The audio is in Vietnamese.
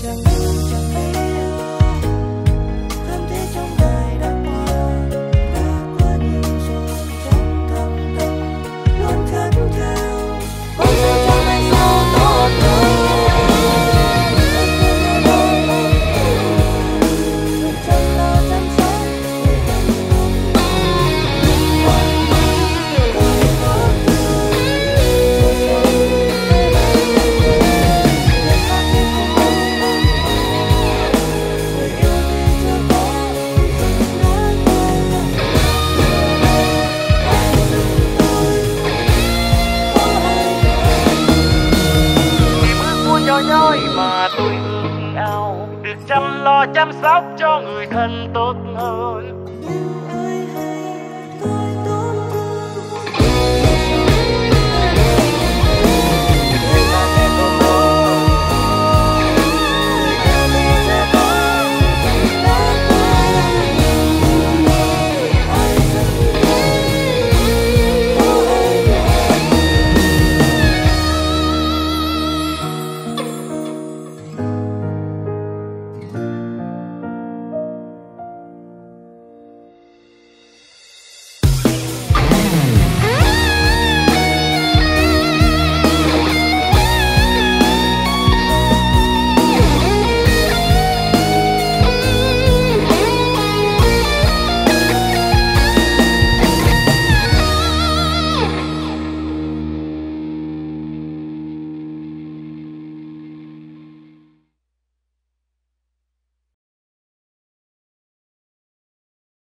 Raja. chăm sóc cho người thân tốt hơn.